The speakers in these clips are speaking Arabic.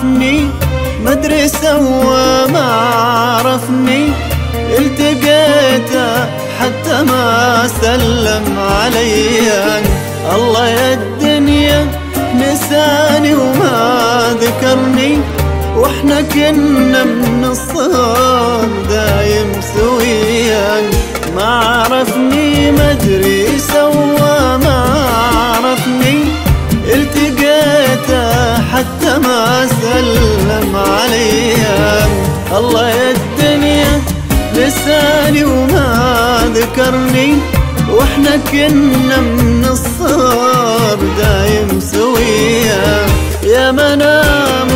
عرفني مدري سوى ما عرفني. التقيته حتى ما سلم علي. الله يا الدنيا نساني وما ذكرني. وإحنا كنا من ذكرني وإحنا كنا من الصغر دايم سويا يا منام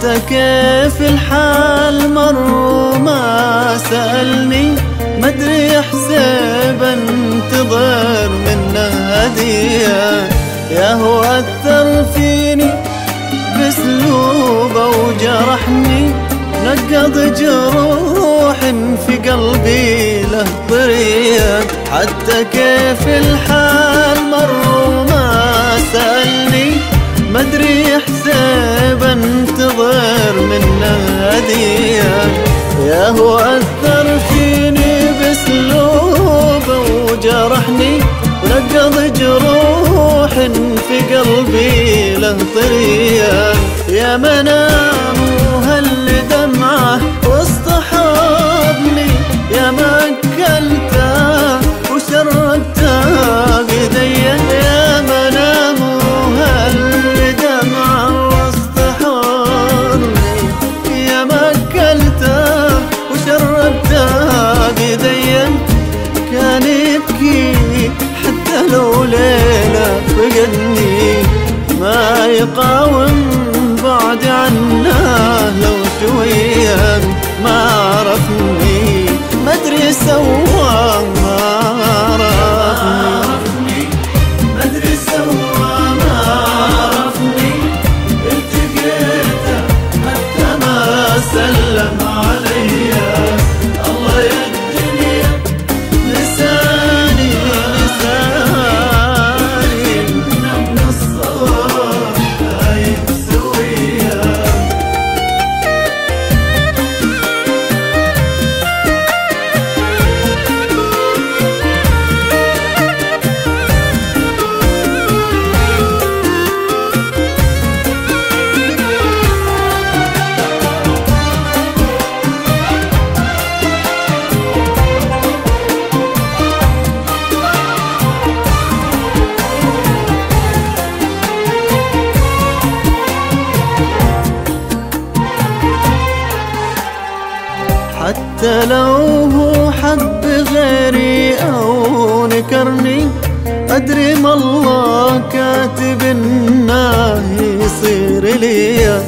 حتى كيف الحال مر ما سألني. مدري حسيب انتظر منه هدية يا هو أثر فيني بأسلوبه وجرحني. نقض جروح في قلبي له طريق حتى كيف الحال له طريق يا منام وهل دمعة وسط حضني يا ما اكلته وشربته بدي يا منام وهل دمعة وسط حضني يا ما اكلته وشربته بدي كان يبكي حتى لو فقدني ما يقاوم حتى لو هو حب غيري أو نكرني أدري ما الله كاتب إنه يصير لي.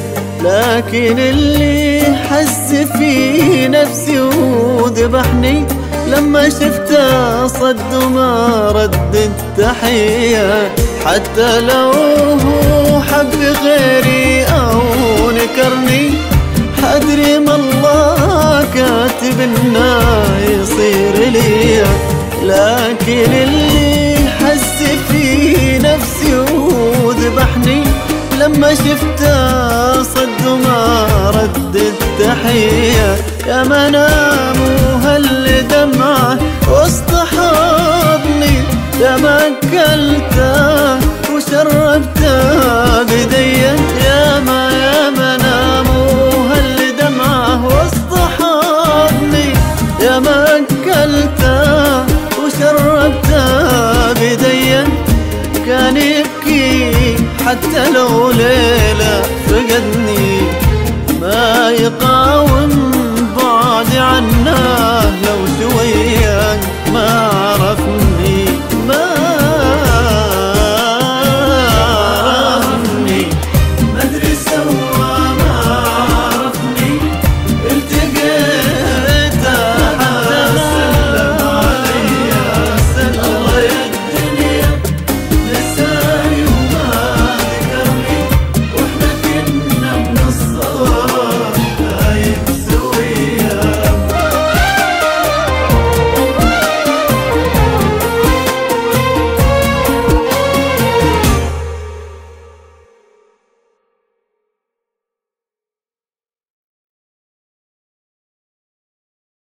لكن اللي حس في نفسي وذبحني لما شفته صد وما رد التحية. حتى لو هو حب غيري أو لما شفته صد وما رد التحية يا منام وهل دمعه وسط حضني يا ما أكلته وشربته بدي يا ما يا منام وهل دمعه وسط حضني يا ما أكلته وشربته بدي كان حتى لو ليلة